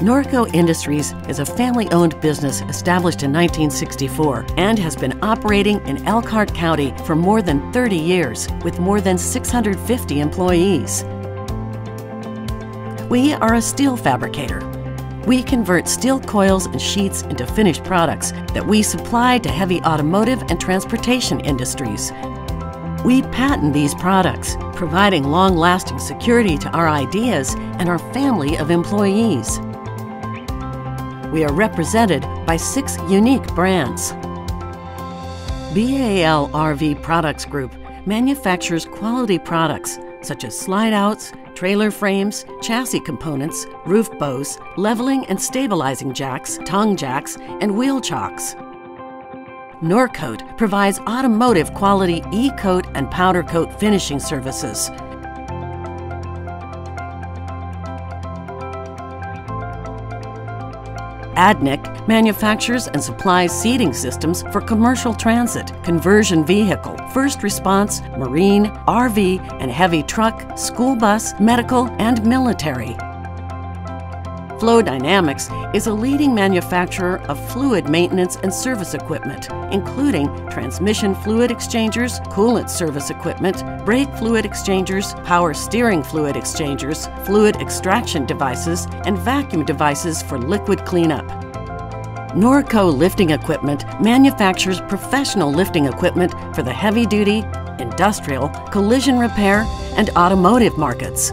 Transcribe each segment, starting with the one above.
Norco Industries is a family owned business established in 1964 and has been operating in Elkhart County for more than 30 years with more than 650 employees. We are a steel fabricator. We convert steel coils and sheets into finished products that we supply to heavy automotive and transportation industries. We patent these products, providing long lasting security to our ideas and our family of employees. We are represented by six unique brands. BAL RV Products Group manufactures quality products such as slide outs, trailer frames, chassis components, roof bows, leveling and stabilizing jacks, tongue jacks, and wheel chocks. Norcoat provides automotive quality e-coat and powder coat finishing services. Adnik manufactures and supplies seating systems for commercial transit, conversion vehicle, first response, marine, RV, and heavy truck, school bus, medical, and military. Flow Dynamics is a leading manufacturer of fluid maintenance and service equipment, including transmission fluid exchangers, coolant service equipment, brake fluid exchangers, power steering fluid exchangers, fluid extraction devices, and vacuum devices for liquid cleanup. Norco Lifting Equipment manufactures professional lifting equipment for the heavy duty, industrial, collision repair, and automotive markets.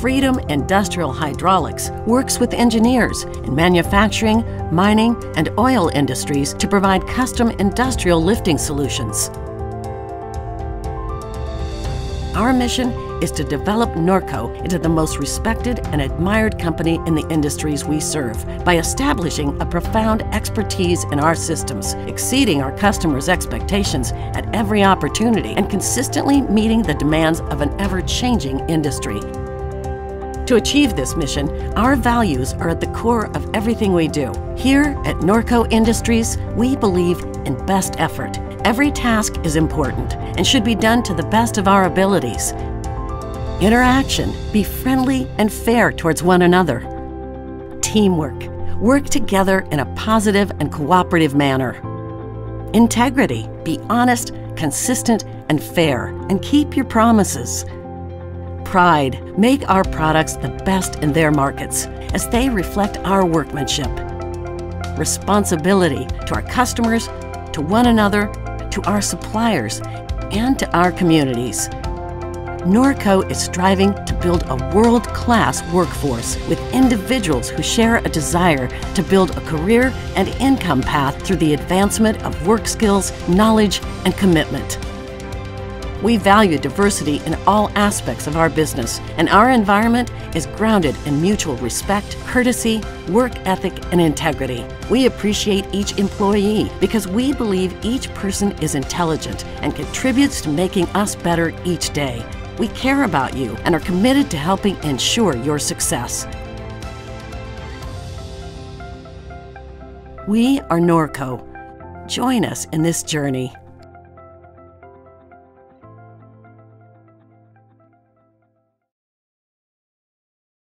Freedom Industrial Hydraulics works with engineers in manufacturing, mining, and oil industries to provide custom industrial lifting solutions. Our mission is to develop Norco into the most respected and admired company in the industries we serve by establishing a profound expertise in our systems, exceeding our customers' expectations at every opportunity, and consistently meeting the demands of an ever changing industry. To achieve this mission, our values are at the core of everything we do. Here at Norco Industries, we believe in best effort. Every task is important and should be done to the best of our abilities. Interaction, be friendly and fair towards one another. Teamwork, work together in a positive and cooperative manner. Integrity, be honest, consistent, and fair, and keep your promises pride make our products the best in their markets as they reflect our workmanship. Responsibility to our customers, to one another, to our suppliers, and to our communities. Norco is striving to build a world class workforce with individuals who share a desire to build a career and income path through the advancement of work skills, knowledge, and commitment. We value diversity in all aspects of our business, and our environment is grounded in mutual respect, courtesy, work ethic, and integrity. We appreciate each employee because we believe each person is intelligent and contributes to making us better each day. We care about you and are committed to helping ensure your success. We are Norco. Join us in this journey.